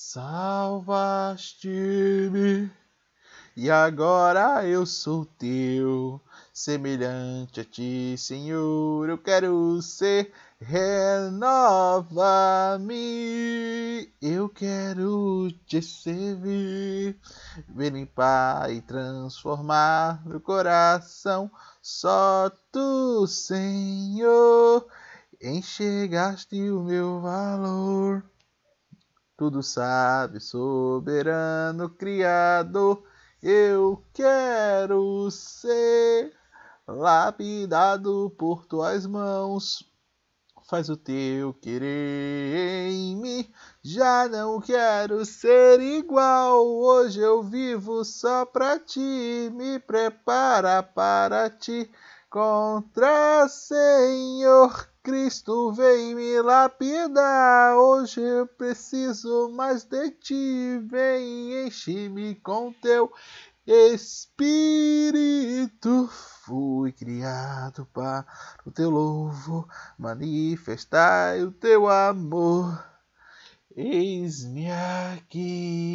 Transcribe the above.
Salvaste-me e agora eu sou teu, semelhante a ti, Senhor. Eu quero ser, renova-me. Eu quero te servir, me limpar e transformar meu coração. Só tu, Senhor, enxergaste o meu valor. Tudo sabe, soberano Criador eu quero ser lapidado por tuas mãos. Faz o teu querer em mim. Já não quero ser igual. Hoje eu vivo só pra ti. Me prepara para ti. Contra Senhor Cristo vem me lapidar. Hoje eu preciso mais de ti. Vem, enche-me com teu Espírito. Fui criado para o teu louvo, manifestar o teu amor. Eis-me aqui.